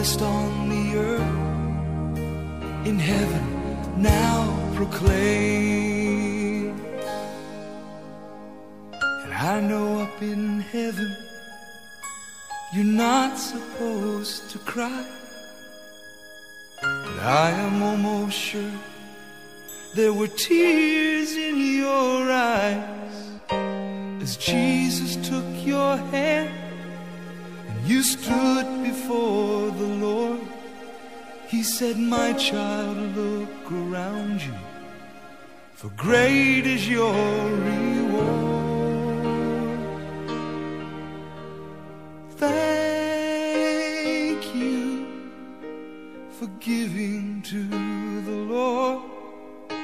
loudest on the earth, in heaven now proclaim. And I know up in heaven, you're not supposed to cry. But I am almost sure there were tears in your eyes as Jesus took your hand and you stood before he said, My child, look around you, for great is your reward. Thank you for giving to the Lord. For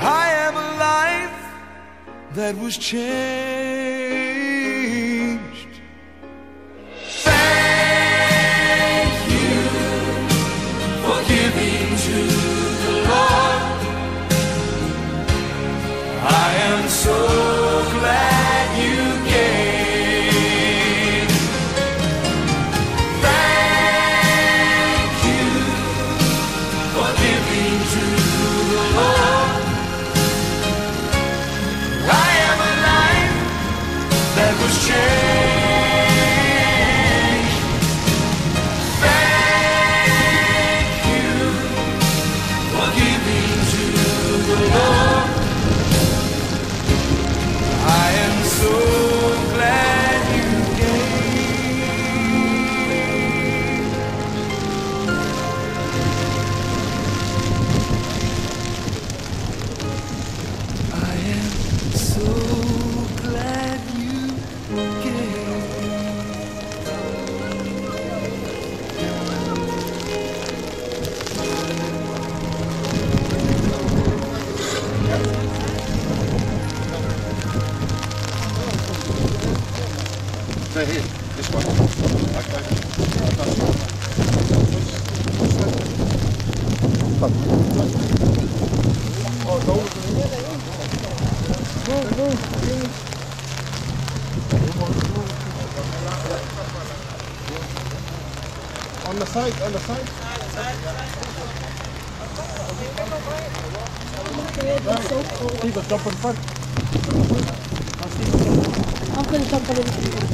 I am a life that was changed. into the light. the side? People jump in front. Uncle, jump in front.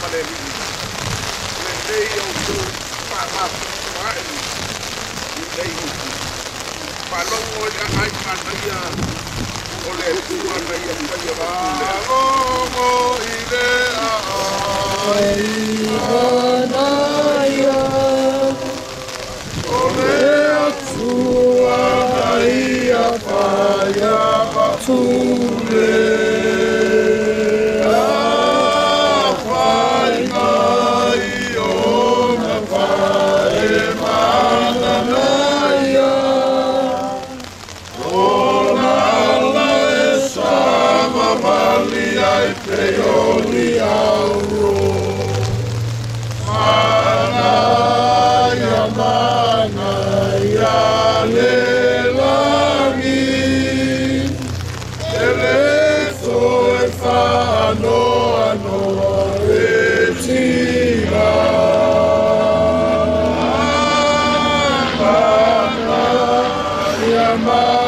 ma le li. Le lei o tua le a tua ia Mama.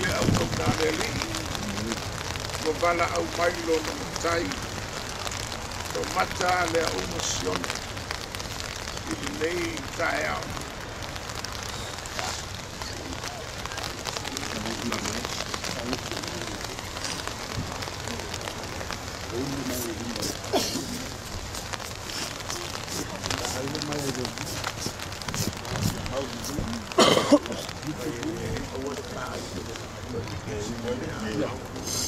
le li lo vala au mai lo no tai lo mata le au mosion i nei tai au. Ja, ik doe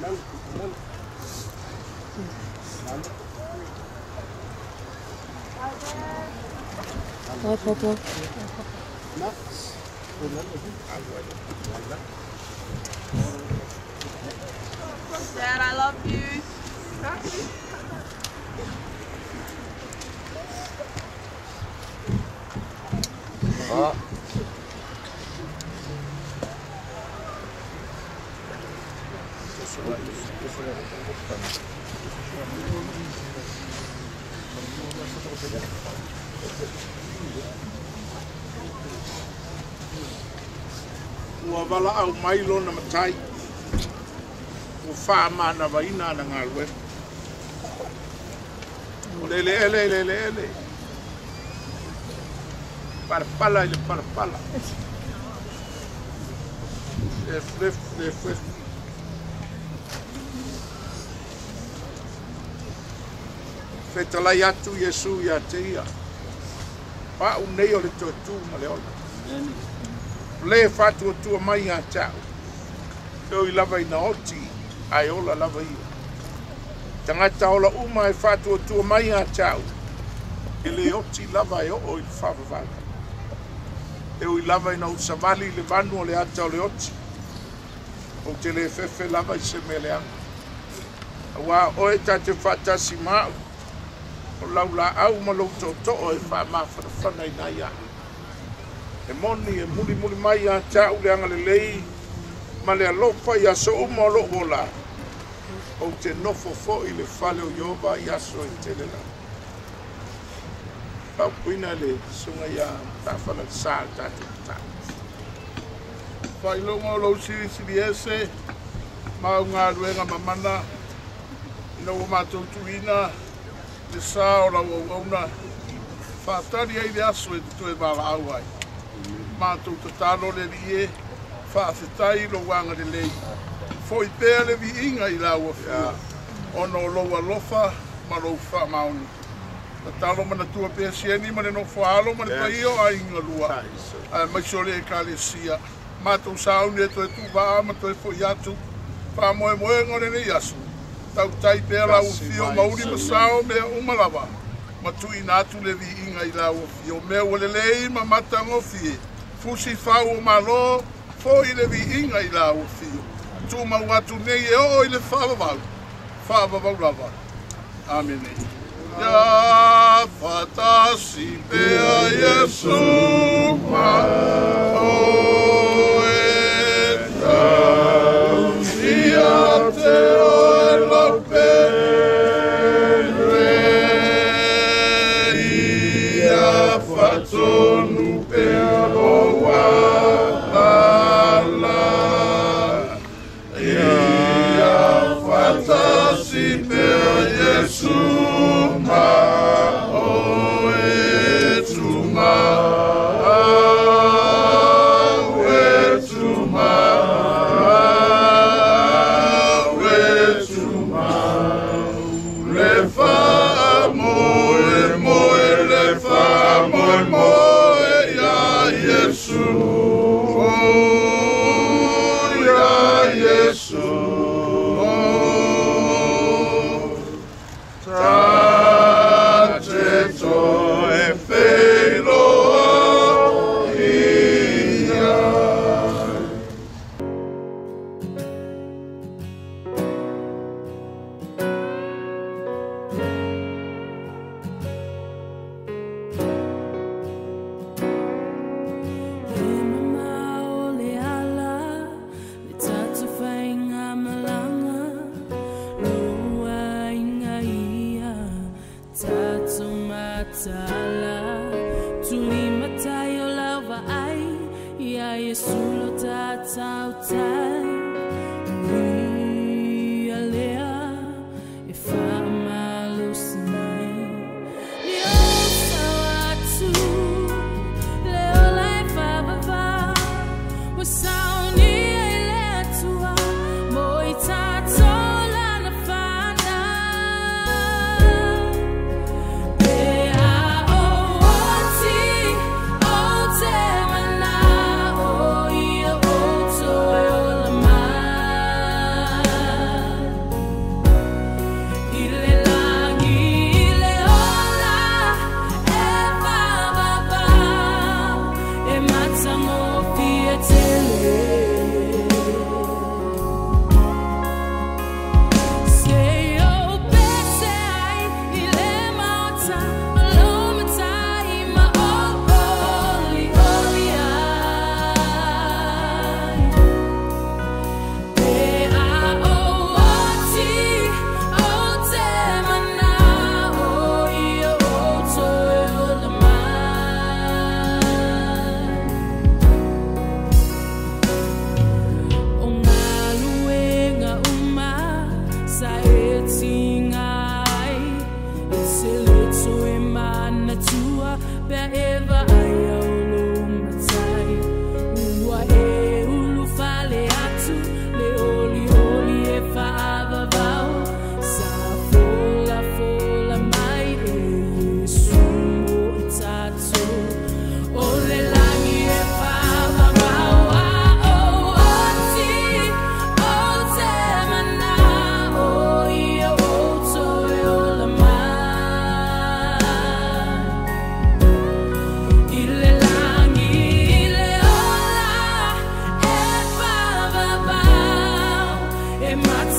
Hi, Papa. Dad, I love you. Oh. Ua wala au mai lo na matai. O wha mana waina na ngā lue. O le le ele, le le ele. Parapala, le parapala. Le flef, fetalai atu iesu iā te ia pa'u nei o le toetū ma le ona. O lē fa'atuatua mai iā ta'u. Eo i lava ina oti ae ola lava ia. Tagata ola uma e fa'atuatua mai iā ta'u. E lē oti lava e o'o i le fa'avavale eo i lava ina usavali i le vanu o le ata o le oti. Ou te lē fefe lava i se meleaga auā oe tatou fa'atasi ma'u lau la au ma lo to to e fa ma fa fa nei e moni e muli muli mai ya cha u le angale lei ma le lo fa so u ma lo bola o te no fo fo i le fa le yo ba ya so i telela le la le so nga ya ta fa le sa ta ta fa i lo ma lo si ese ma u nga lu e ma mana Ina wama tautu ina, te sā o lau au auna, whātari ai le aso e te tue wala au ai. Mātou te tālo le rie, whāwhetai lo wanga le lei. Fo i pēa le vi inga i lau a whia, ono lau alofa, ma lau wha mauni. Ta talo mana tua pēa sieni, ma no whaalo, ma ne pai o a inga lua. Ai mai sole e ka le sia. Mātou sauni e toi tu vaa, ma toi fo i atu. Wha moe moe ngore ne yasu. Tau tau tai pe la u fio mauri ma sao me o malava ma tu ina tu le vi i la u fio me o le lei ma mata ngo fi fu si o ma fo'i fo i le vi i la u fio. Tu ma wa tu nei e o i le fa va va fa va va va amen. Ya fatasi pe a yesu ma o et tau a te o I Santa Sibyl Jesus.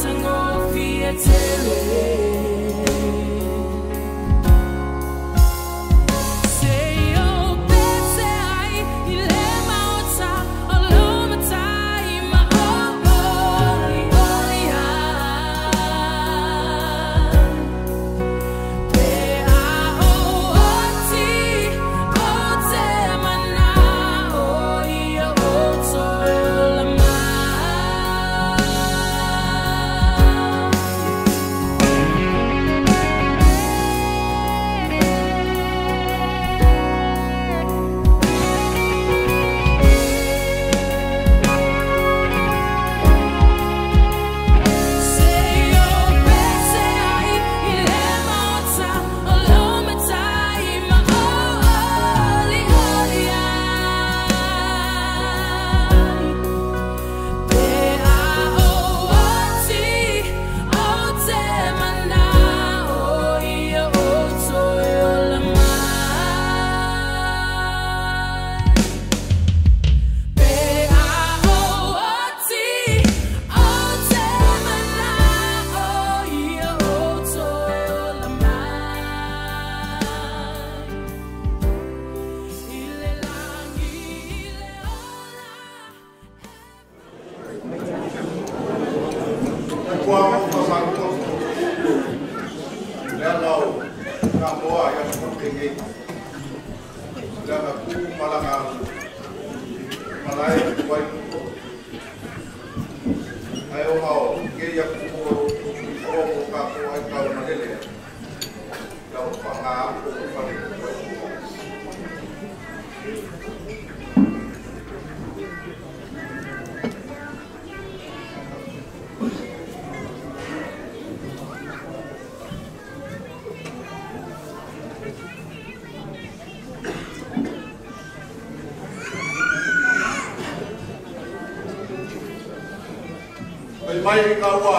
sango fiatele. America war.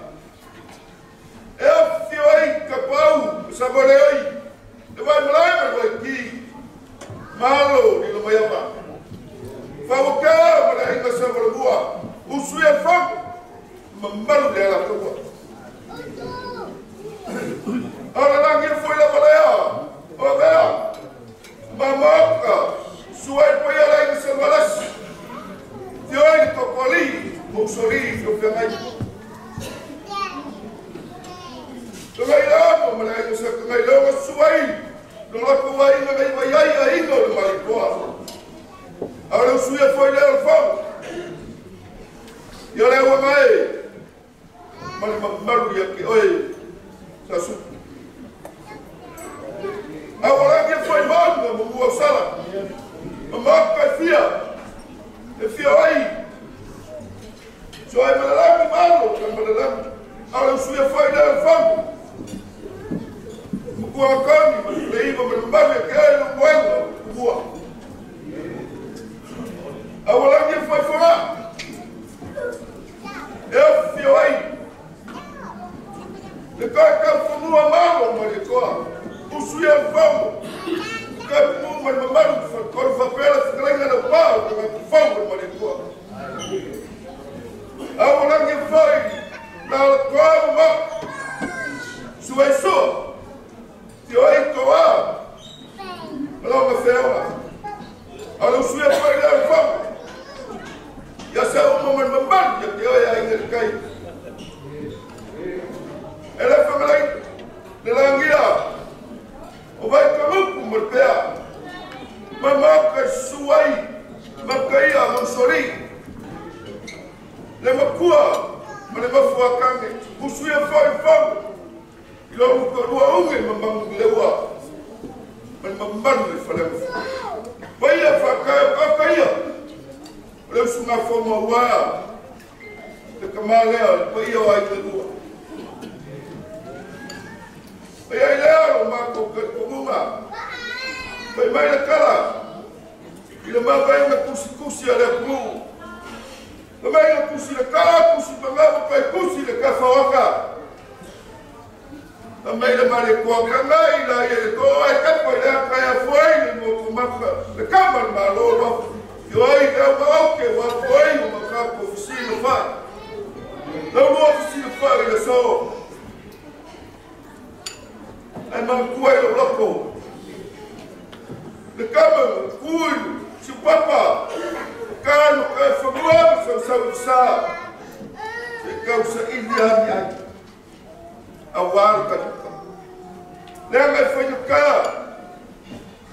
fale. Ola langi e foi leo whakai. Le lili ma waka fia. E a fio ai ka pau, sa mole ai. E vai malai ma vai ki. Malo ni lo mai apa. Fawaka ma le inga sa mole bua. Usui e fak. Ma malu le ala kua. Ora langi e foi la valea. O vea. Ma maka. Suai pa ia lai sa malas. Tio ai to koli. Mo sori ko pe mai. To mai la mo ma lai sa lo suai. Ko wai na mai mai ai ai no mai ko. Ora suia foi le al fam. Yo le wa mai. Mali ma maru ya ke oi. Sa su. Agora que foi mal, mo sala. Mamma ka fia. E fia ai. So ai ma la mi malo, ka ma la. Ora suia foi le al kuwakani mashule hivyo mbalimbali yakiayo kuweza kukua awalanje fafora efyawai likakafunua mambo malikoa usuya mfamo. Ukatumuma mamadu korfapela sikalanga na pao kakufamo malikoa awalange fai. Na kwao ma só. 28 anos. Não, você é uma. Olha o sué para ele, vamos. Eu sei o momento mais mal, eu te olho aí, ele cai. Ele é família de Languia. É o vai como com mortea. Mamá que a mão. mansori. É é lema cua, mas lema fuacane. O sué foi fogo. Ilo u ka lua uwe ma mamu le ua. Ma ma manu le fa lewa. Paia fa kaya ka paia. Leo su. Te ka ma lea, paia o ai te lua. Paia i lea o ma ko ka kumuma. Mai le kala. Ile ma vai me kusi kusi a lea kumu. Pai mai le kusi le kala, kusi pa ngawa, pai kusi le kafa waka. Pai Ma mai na mare ko ka ngai la ye ko ai ka pa na ka ya foi ni mo ko ma ka. Na kamar ma lo lo. Yo ai ka ma ke wa foi mo ka ko si no fa. Não vou oficina fora, olha só. Ai, mas coelho, louco. De cama, cuido, se o papa, cano, que é famoso, se eu sabe usar. Se causa indiana, a warta. Lembra, foi no carro.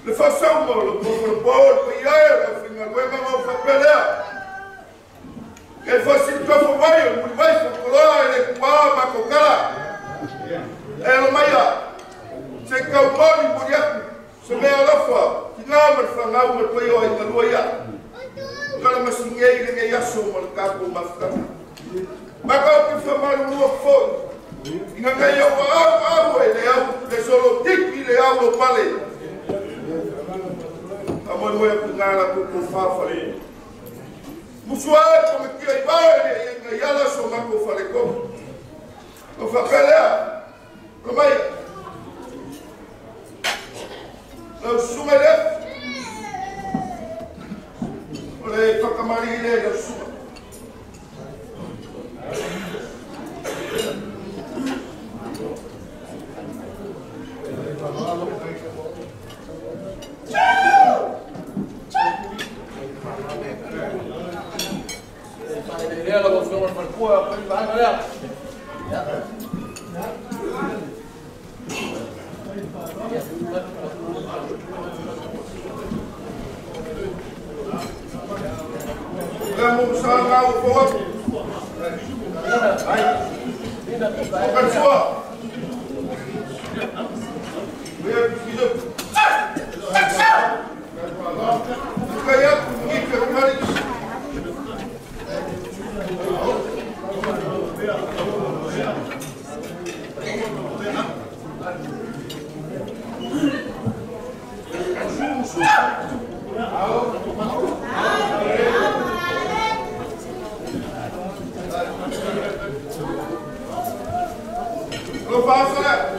Le façon, le pauvre Paul, puis hier, la fin, le maman, fait pelea. Ele falou assim, tu foi vai, o vai foi colar, ele pá, mas com cara. Ela maia. Se calmou e mulher, se me ela foi, que não me fala uma coisa aí na lua ya. Kalau masih ngai dengan yaso mereka pun maafkan. Maka aku sama lua foi. Ingat ngai au au au ele au, le solo tik ile au lo pale. Amo mo ya kungala ku ku fa fa Musuai como que ai vai e yala so ma ko fale ko. Ko fa pelea. Ko mai. Lo sumele. Ole toka mari ile lo suma. Ela gostou de falar, pô, vai, galera. Vamos usar o fogo. Bukan suah. Biar não passa, né?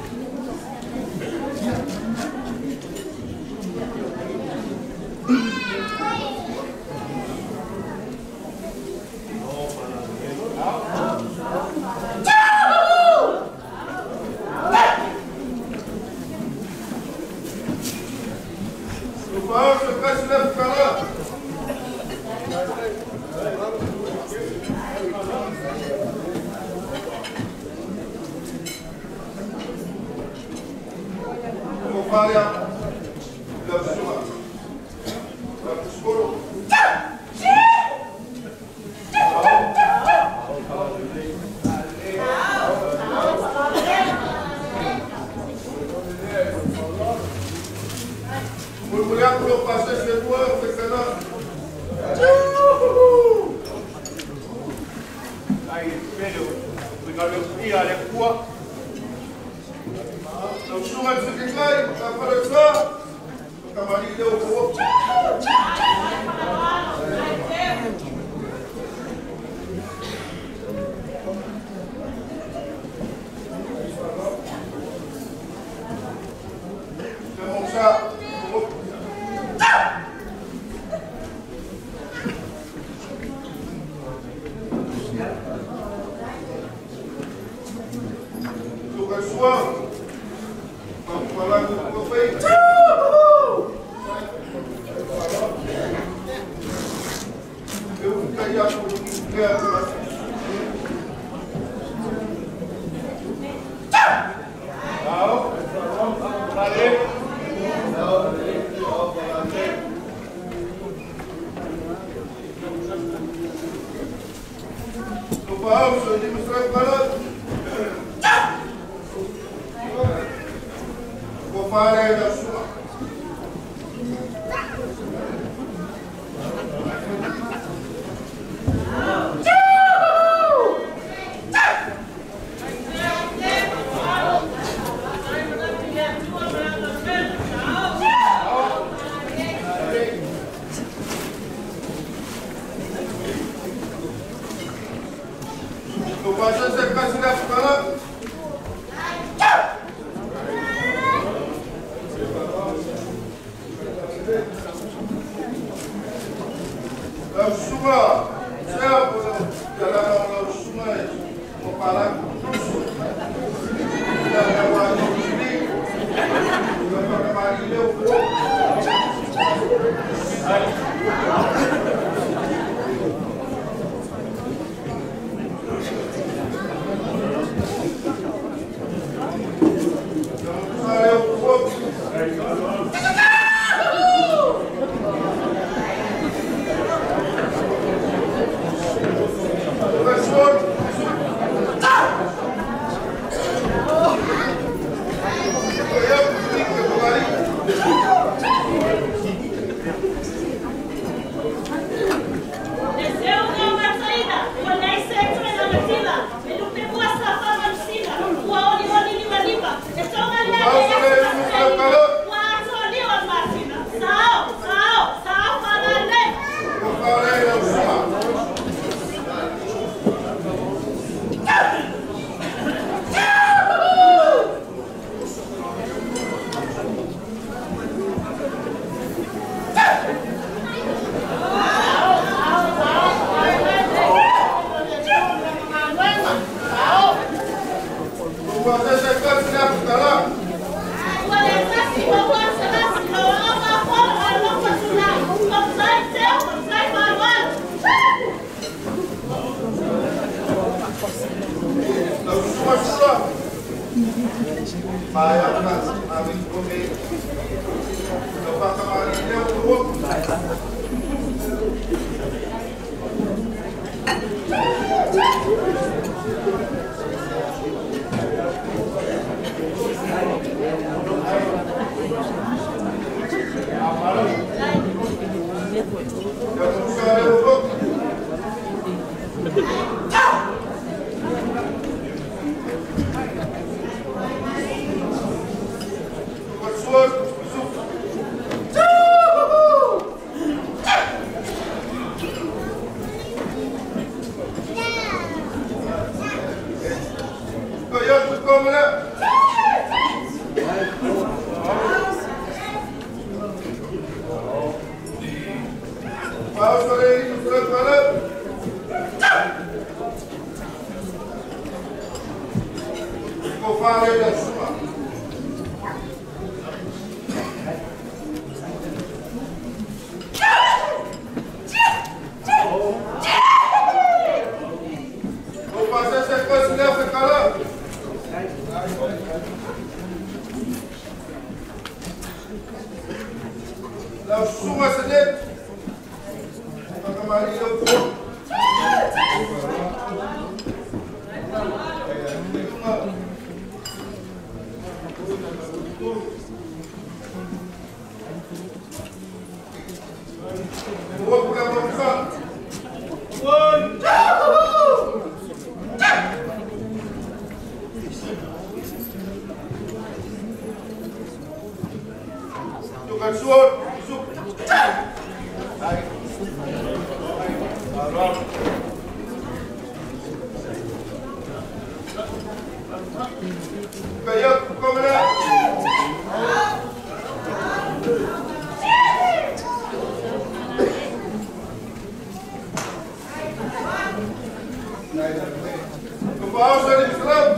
Applaus voor de stroom.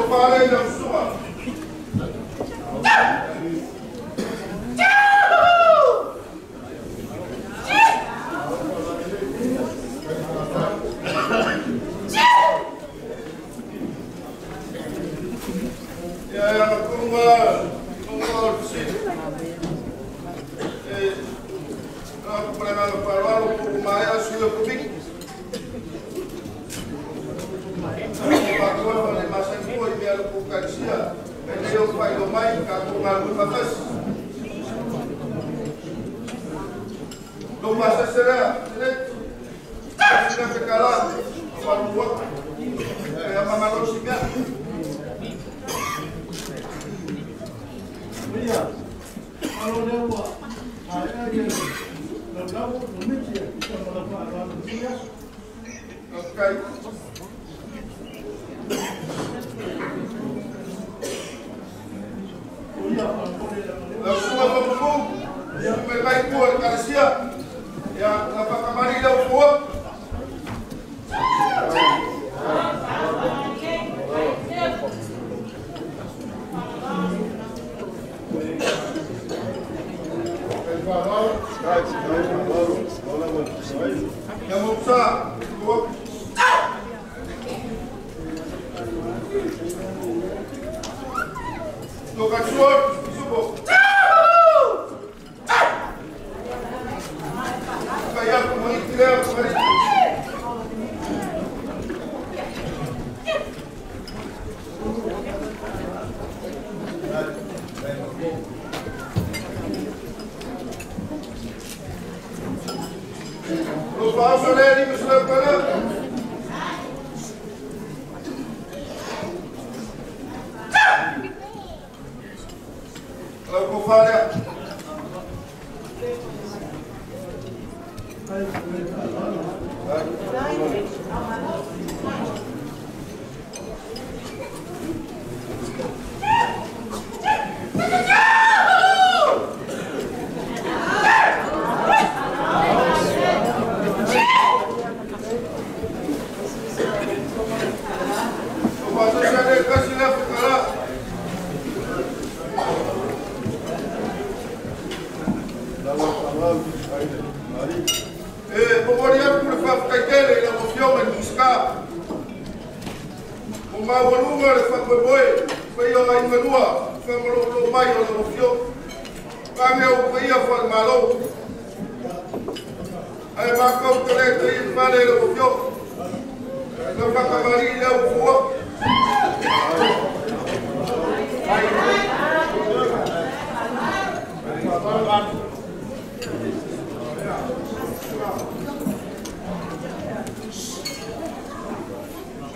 Applaus voor de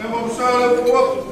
Vamos, Sara, o outro.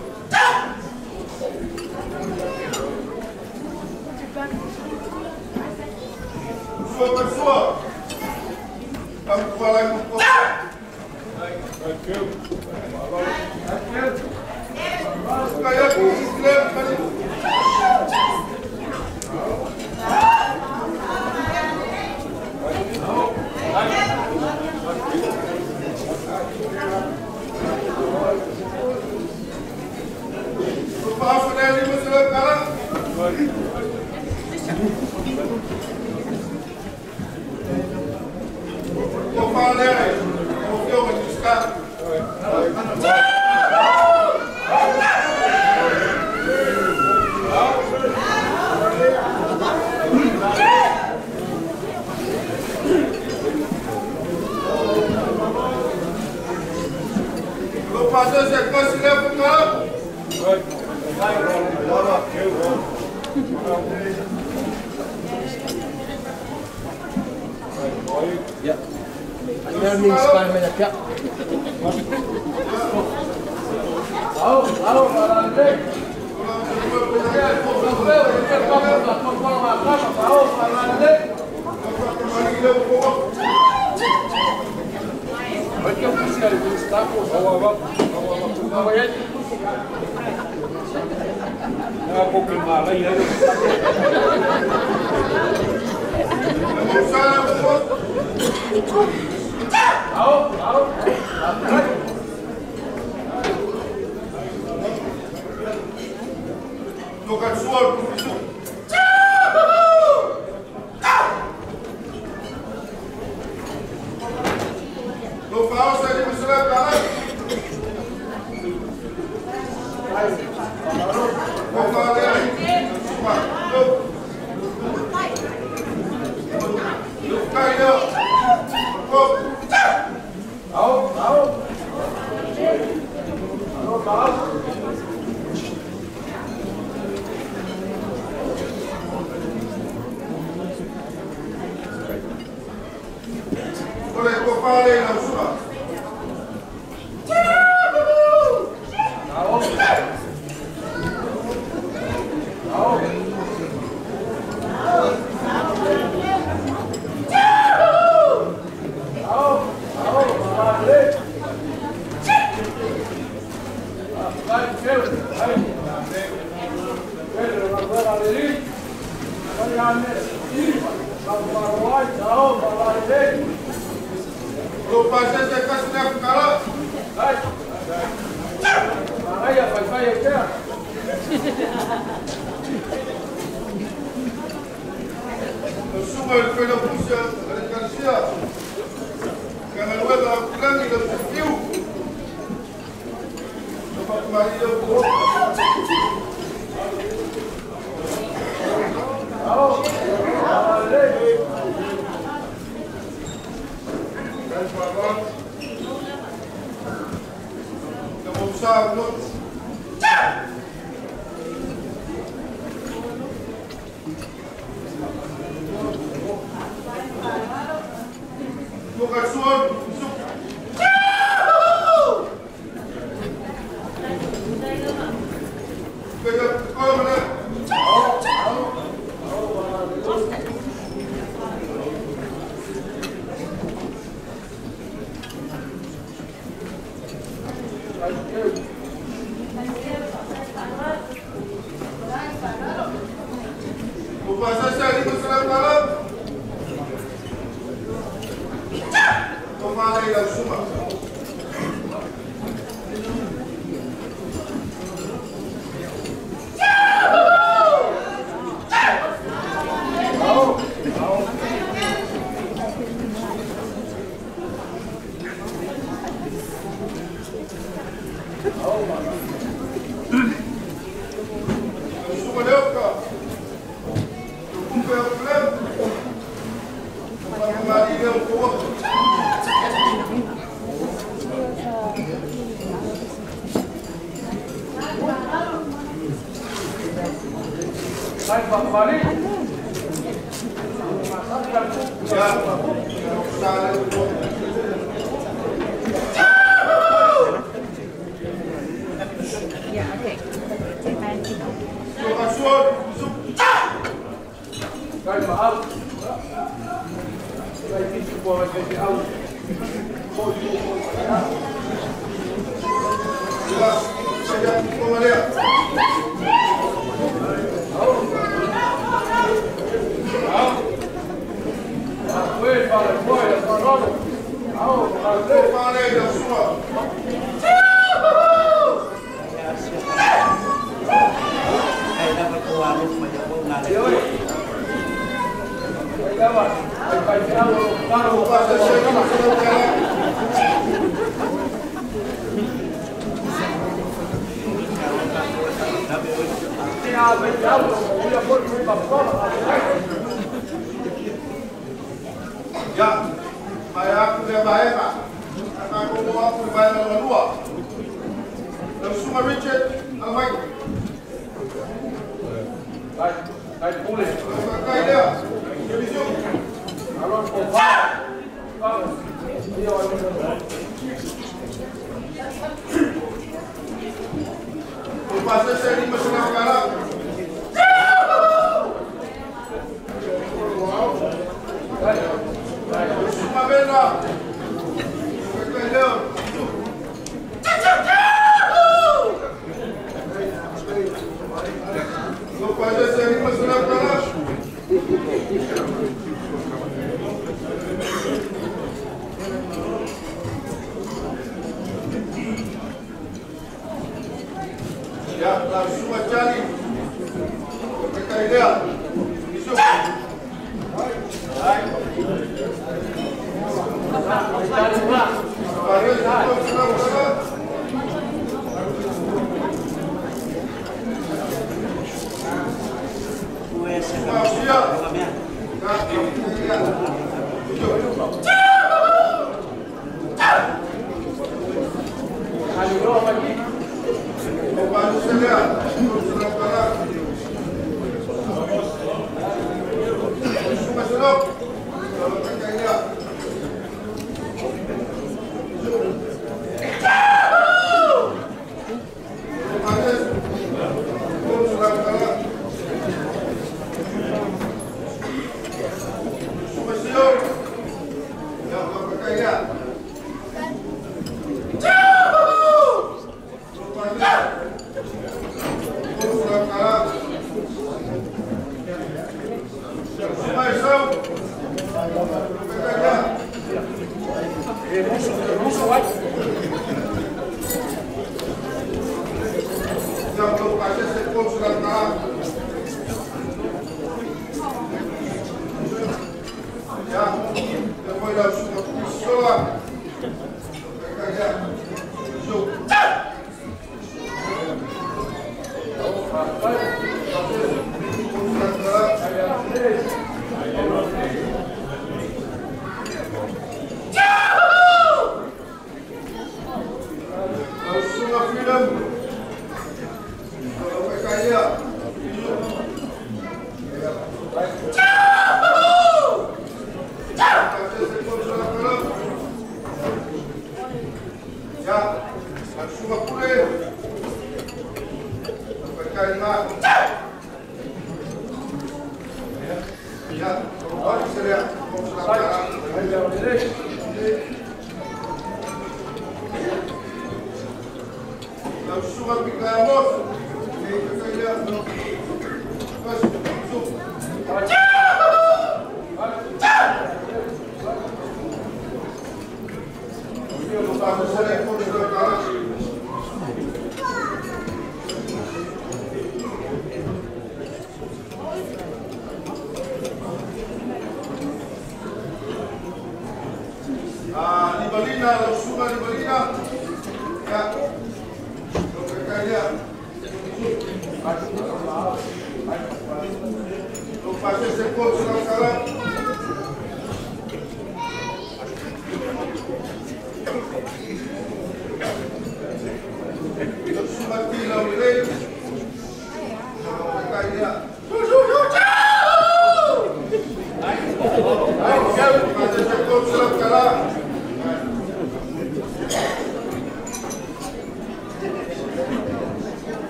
Lo pase ese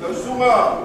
Pessoal,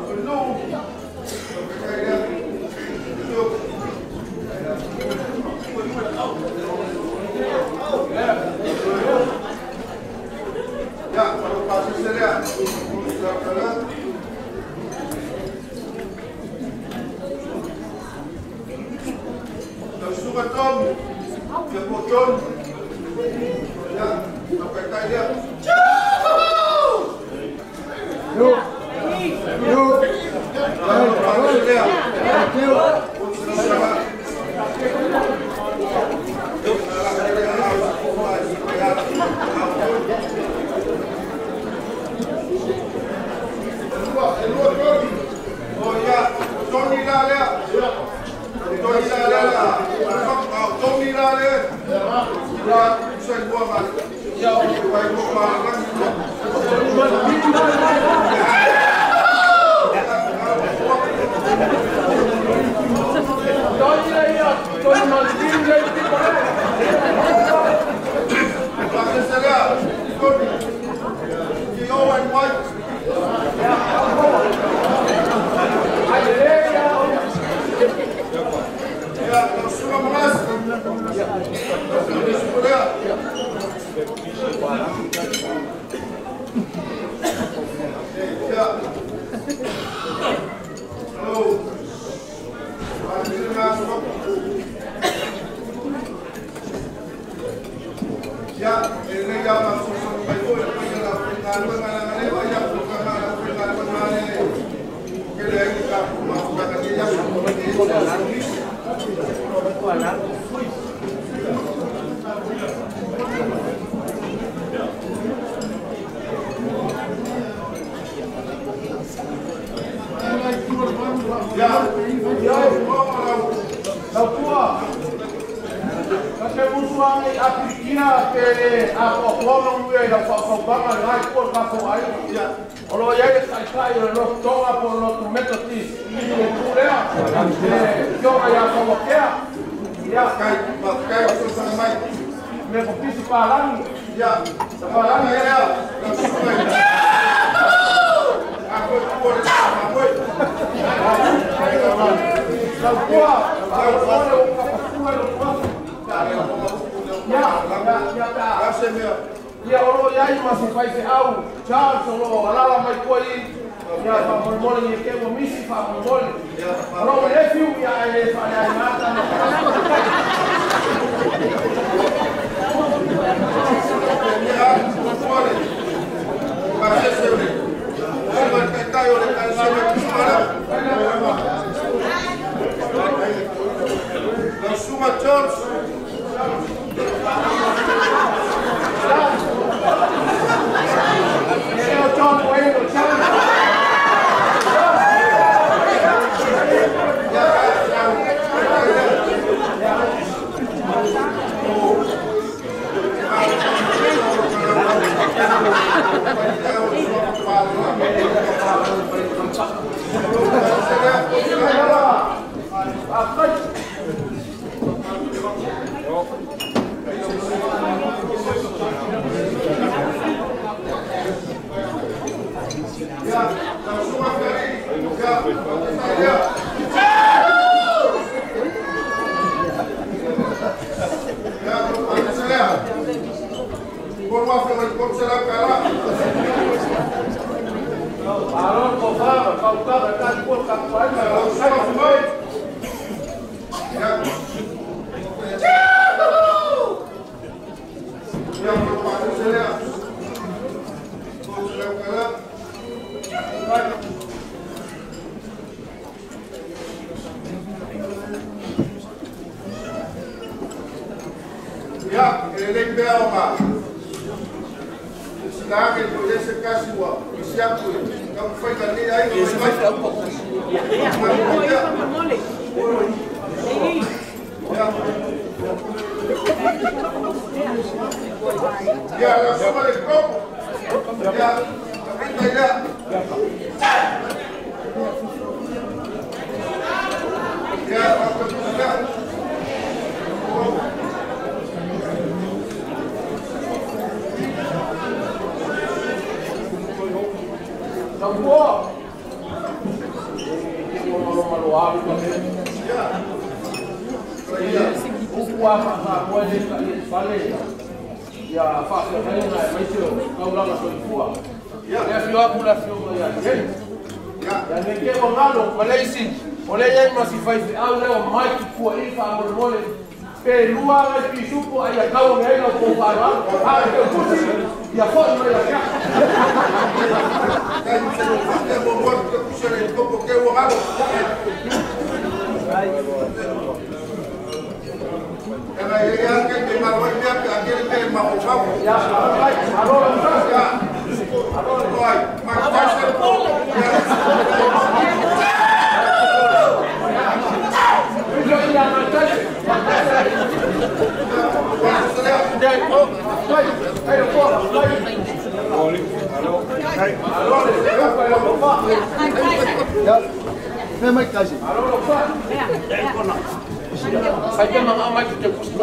Ga je nog aan mij te kosten?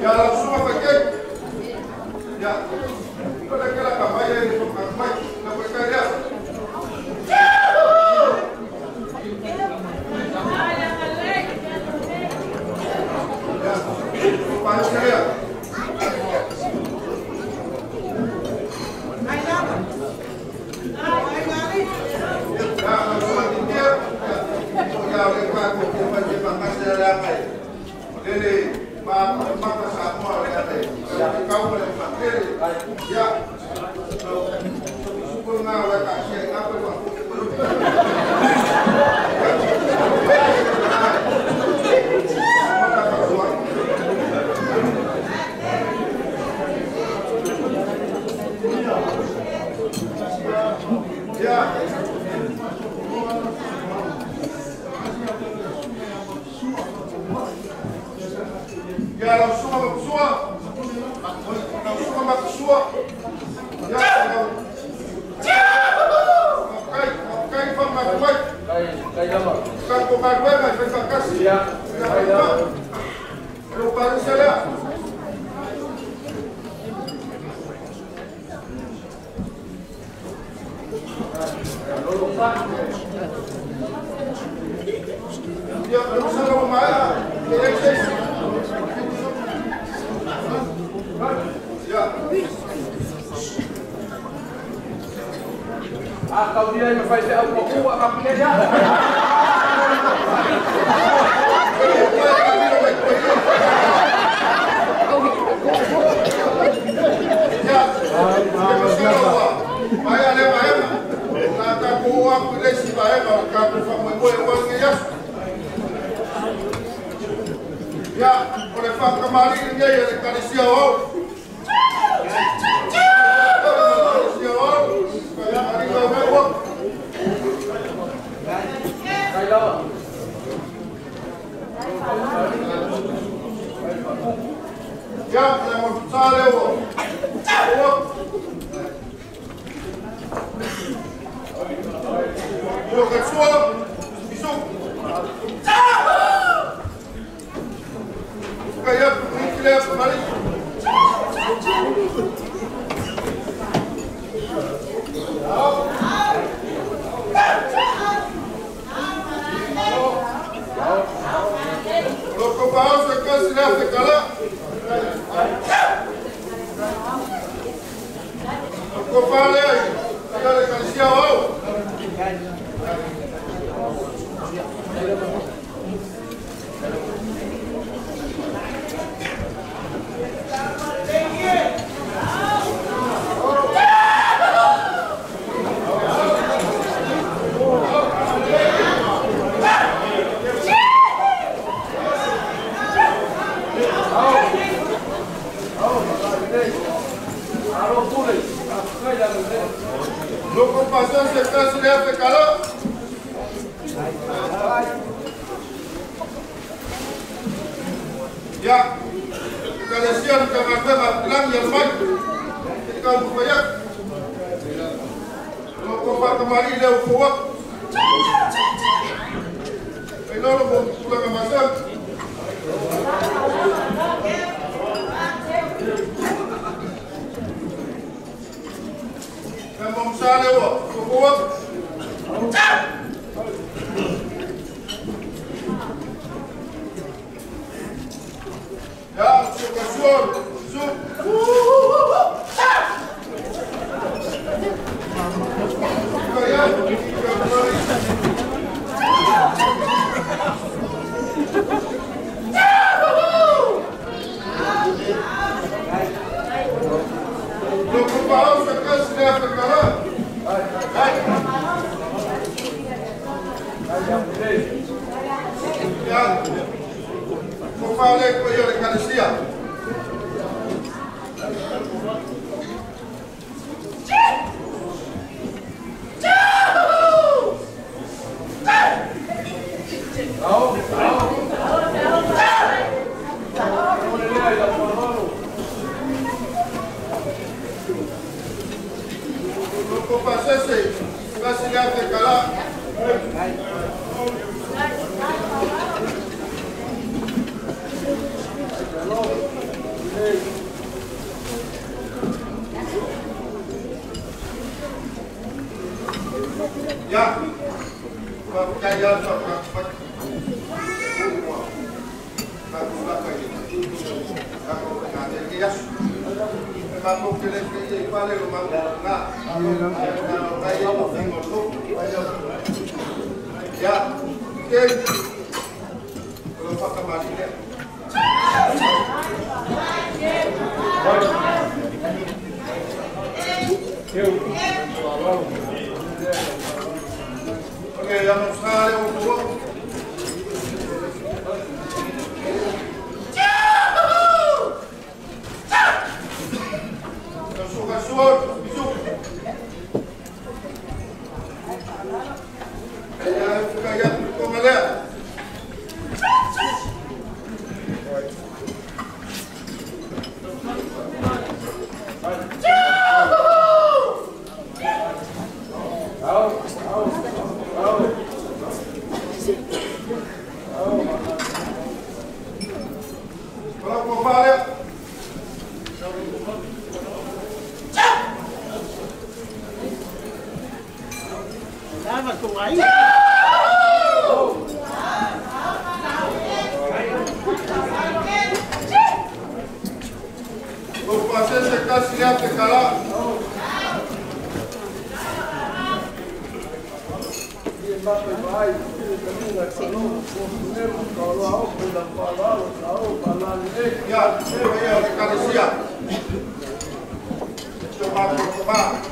Ja, dat is nog kijk. Ja. ada apa ya? Jadi, maaf, maaf, maaf, maaf, maaf, maaf, maaf, maaf, maaf, maaf, maaf, maaf, maaf, maaf, maaf, maaf, maaf, Parvana, je. Lava com aí. Vou fazer você castilhar, pecará. Vai, termina que não podemos falar algo da palavra, não falar nem. Aí, Ricardo Cia. Deixa eu tomar.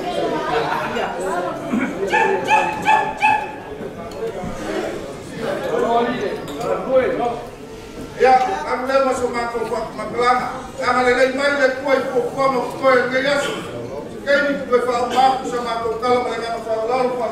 tau maso mātou whaka makalanga. Tanga le rei mai le koe po kua mo koe nge yasu. Kei mi koe whao mātou sa mātou kala mai ngā whao lalo whao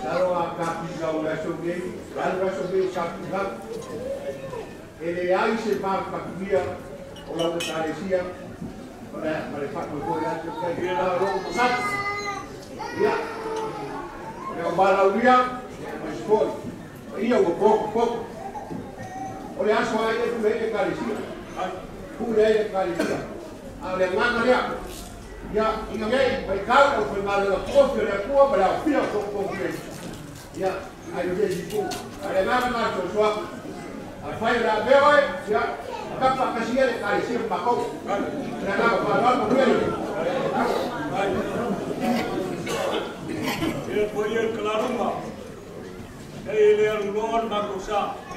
Kalau a kapi kau rasa bem, kalau ai se para sat. O dia, mas foi. Ia o pouco pouco. और यहाँ समाज ने पूरे एक कार्य पूरे एक कार्य Además, María, ya, y no hay, por causa, por de los de Cuba. Ya, ayudé de Cuba. Al la ya, acá para que siga de un bajón. Tratamos para. El pollo el. El.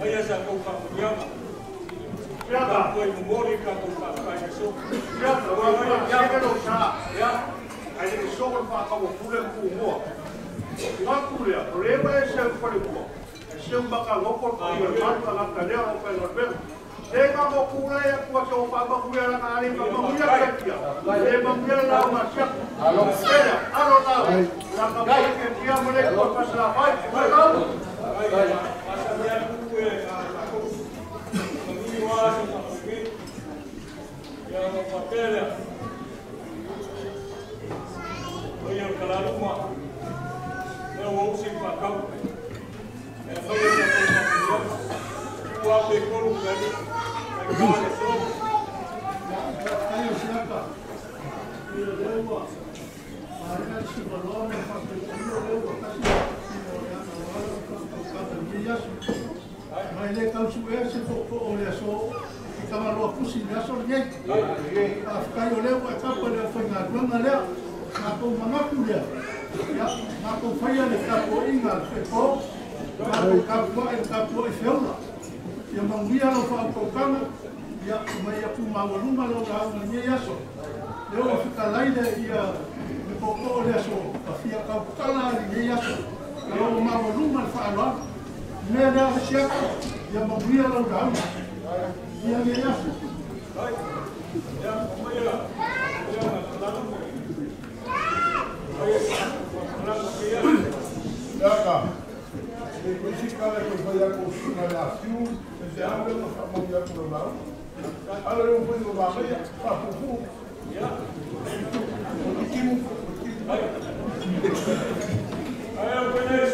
Aí essa com capunhama. Já tá. Foi no mori com capunhama. Ya, ya, ya que no sa. Ya. Ai ni so ko fa ka mo pule ku mo. Nga pule, problema é ser ko ni mo. Se un baka ngoko ko i ma ka na ka le o ko no be. E ka mo pule e ko so pa ba ku ya na ari ka mo ya ka tia. E mo ya na ma sia. Alo, espera, alo na. La ka ba ke tia mo le ko pa sa vai. Vai ka. Pasa dia ku e a ko. Mami wa sa ka ku. Ya no papel. Oye, el claruma. Eu vou sem pacão. É foi essa coisa. O abre colo ali. É cara só. Aí o Chapa, eu levo a marca de balão, a factoria, eu levo a caixa Mas mai le tau su e se fo fo o le so ki kama lo kusi le so ye a fa yo le wa ta pa le fo na lo le ka po mama le ya ma po fa le ka po inga se fo ka po ka e ka po e se ona ya ma ngi ya lo fa po ka na ya ma ya pu ma wa lu ma lo ka na ye ya so le o fi ka lai le ya le po le so ka fi ka ka na ye ya lo ma wa lu ma fa lo Me lea le siaka, ia ma muia lo ga una. Ia nye yaso. Yaka. E questi cara che fai a consumare la più, se si apre lo fa molto a provare. Allora un po' di roba, fa fufu. Ya. Ayo kwenye soi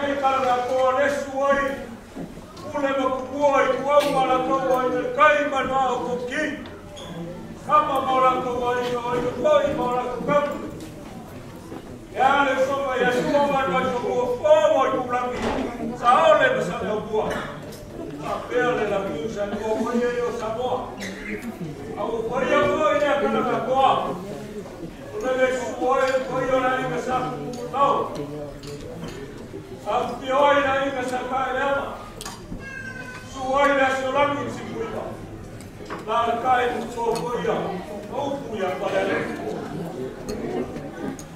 keipäivää puolesta voi. Kuulemma kun puoi, kuomalla kovoinen, kaiman aukukin. Kammamolla kovoinen, voimalla kovoinen. Jäälle sova ja suoman kanssa muu poomoi kuulakin. Saa olemassa jo mua. Tappealella kyysän tuo voi. Avu korja voi ja kannata mua. Kun ne voi, voi. Att vi aina ihmisen päivänä. Suu aina se lakin sivuja. Täällä kaivus tuo koja. Noukkuja paljon.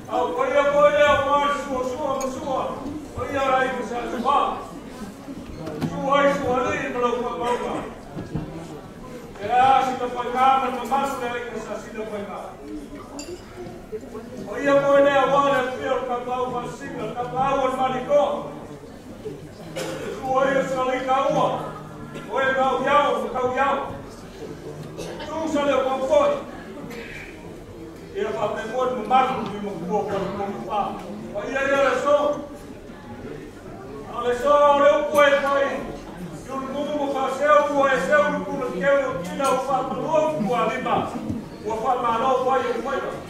Aukoja koja maan suo suomu suo. Koja raikisen vaan. Suu ai sua liimalukka kaukaa. Ja sitä paikkaa, mutta mastelikassa sitä paikkaa. Oye moinea vaale piolka kaupan singalta kauan maniko. Oye sali kaua. Oye kau jau, kau jau. Tuusale kau koi. Ia me muod mu marru ni mu kuo kau kau paa. Oye jere so. Ale so ole ukoi koi. Jun kumu ka seukua e seukua keulu kina ufa luokua lima. Ufa malo koi koi koi.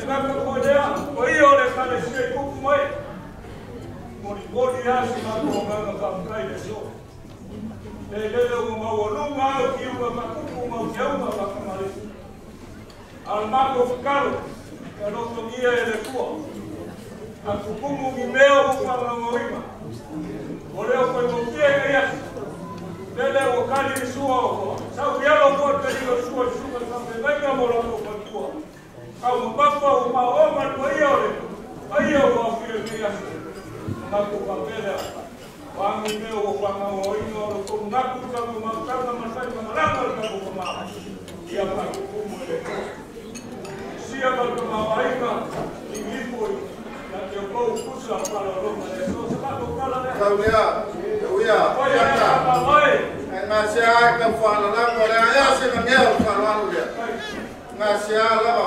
sinakukuja oiyolekane sikukumai moligoli yasimatuonganga kamkaidesio leleleumawonumaokiuga makukumaujauga makumali almako fukalu yanotogia elekua akukumu mimeo kukamamawima oleokoimokiekeyasi lele wokali lisuwa oko sauyalokotelilosua suka samemega molakopakua kama baba umaoma toyole ayo wafiria nakupapela wamimeo kwamaoino lukungaku kamumakama masali mamalanga lukakukoma ya pakukumule sia batumawaika ilipo nateko ukusa paloloma lesosabatukalaeuya euya ngasya kafana lakolea yasina mieu kalwaluya ngasya laba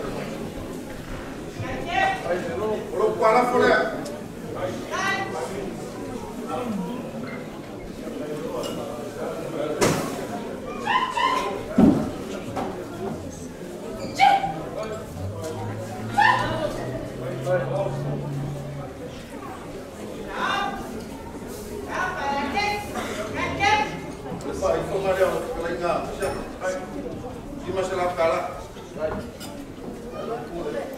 Lupa itu, Marião, pela engana. Vai. E mais lá, cara. Vai.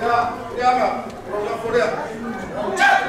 야, 우리 아가, 우리 하면, 우리 자!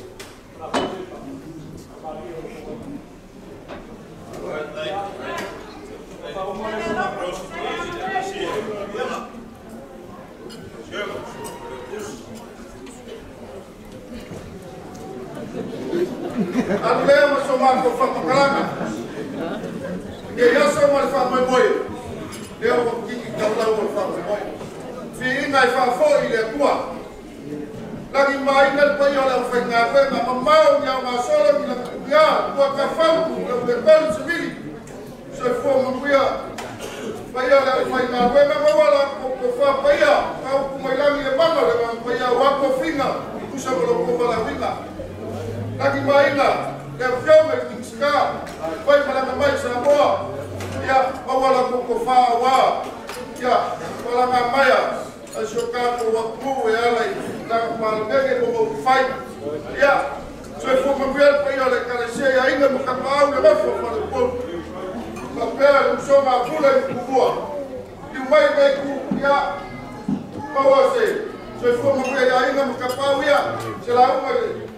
ma so mako whakakaranga. Ke ia so ma wha mai moi. Lea o kiki kaulau o wha mai moi. Fi inga i wha fo i lea kua. Lagi mai ngal pa lea whai ngā koe ma mamau ni au ngā solo ni la kuia. Kua ka whau le le pelu sivili. So i fua makuia. Pa ia lea whai ngā koe ma mawala ko ko wha pa ia. Kau kumailangi le manga le ma pa ia wako finga. Kusa ko lo ko wala finga. Taki maina, ke o me ki tika, koi ma lana mai sa moa, ia mawala koko faa wā, ia wala ngā maia, a sio wa kū e alai, la ka pālamege mo mo fai, ia, so e fuka mwela pa ia le karesia, ia inga mo ka paau le mafu a pala kō, ma pēa e mso ngā pula i kukua, i mai mei kū, ia, kawase, so e ia inga mo ka paau ia, se la unga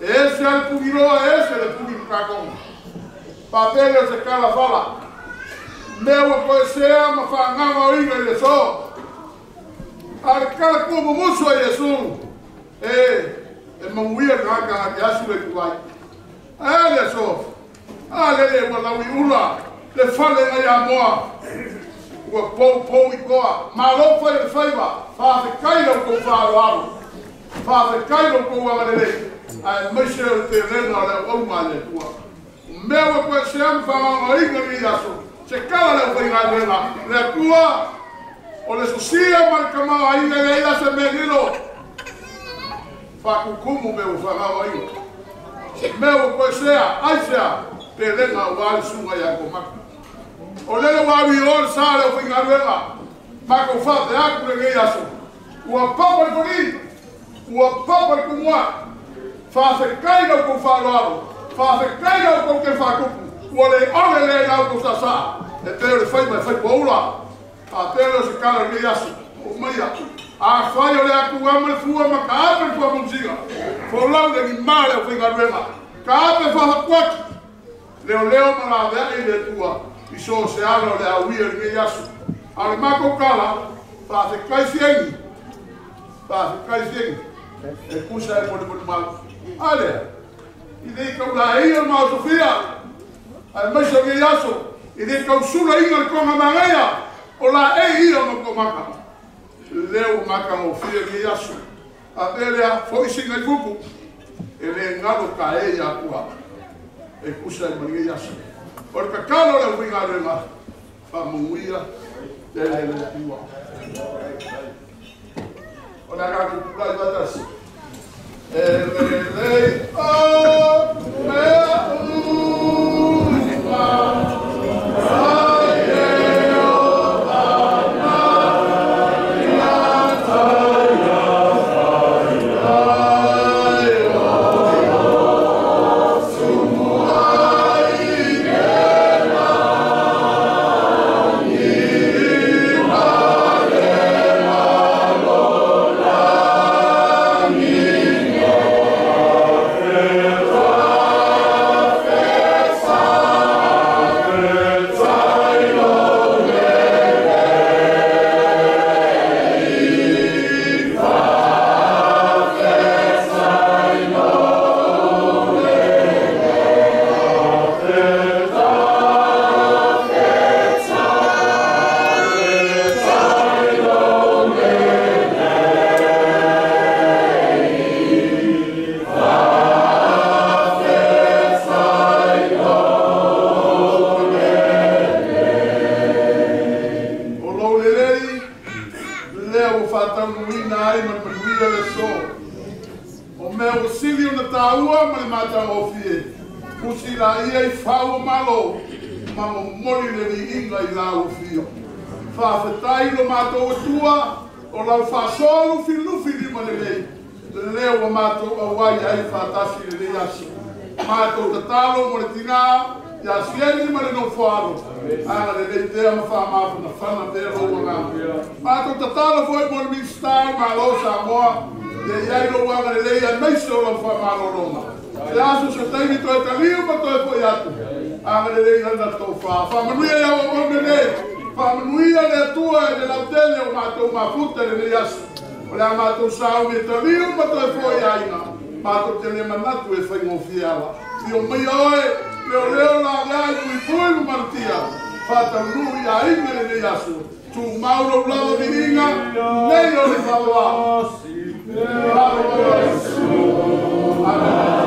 Ngai sea. E ese al pungiroa e ese le pungi kakonga. Pa pele se kala fala. Meu ko sea ma fa ngama o inga le so. Ar kala ko mo muso e Yesu. E e mo wia ka ka ya su le kuai. E le so. A le le wa la wi ula. Le fale na ya moa. Wa po po i koa. Ma lo fa le faiva. Fa fe kai lo ko fa lo alu. Fa fe kai lo ko wa le le. Ai Michel te rena le o ma le tua. Meu ma fa o inga mi ya so se kala le fai ngā rena, le kua, o le susia mai kamau a inga le ila se me u whangau a inga. Me u koe sea, ai sea, te o ia ko maka. O wāwi o le sā le fai ngā rena, mako wha te aku le ngei aso. Ua papa le koni, ua papa le kumua, wha se kai nau ko whāloaro, wha se kai nau ko ke whakupu, ua le ole le nau ko sa sa, e te le fai mai fai paula, a te le se kala ngei aso, o maia, a fai o le aku ama le fua ma ka ape fua munzinga, fo lau le ni mare o fai ngā rena, ka ape wha hakuaki, leo leo ma la vea i le tua, i so se ano le awia ngei aso, a le mako kala, pa se kai siengi, pa se kai siengi, e kusa e mone mone mau, Olha, e daí que irmão Sofia, a mãe só que laço, e daí que o sul aí, o lá aí, irmão com maca. Leu maca o filho a foi sem el cupo, ele engalo cae a cua, e cusa a mangueira laço. Porque calo le fui a rema, a munguia, de la ele Oh, φασόλου φιλού φιλίμον λέει. Λέω μα το αγουάι αι φατάσι λέει ασύ. Μα το κατάλο μορτινά για σχέδι με λένε φάλο. Άρα δεν λέει τέα μου φάμα άφου να φάμα τέα λόγω να. Μα το κατάλο φόη μόνο μη στάει μαλώς αμόα. Και γιάει λόγω άμα λέει αμέσως όλο το εταλείο το εφοιά του. Άρα δεν λέει να το φάω. Φάμα. faamanuia le atua e le lautele o matou mafuta lenei aso o le a matou saumi e tavia o matou e foi aina matou tele manatu e faigofia ala io maia oe leoleo laveai puipui ma manatia faatalunuu iaime lenei aso tumau lou lava viliga nei o le faloa Jesus. Amen.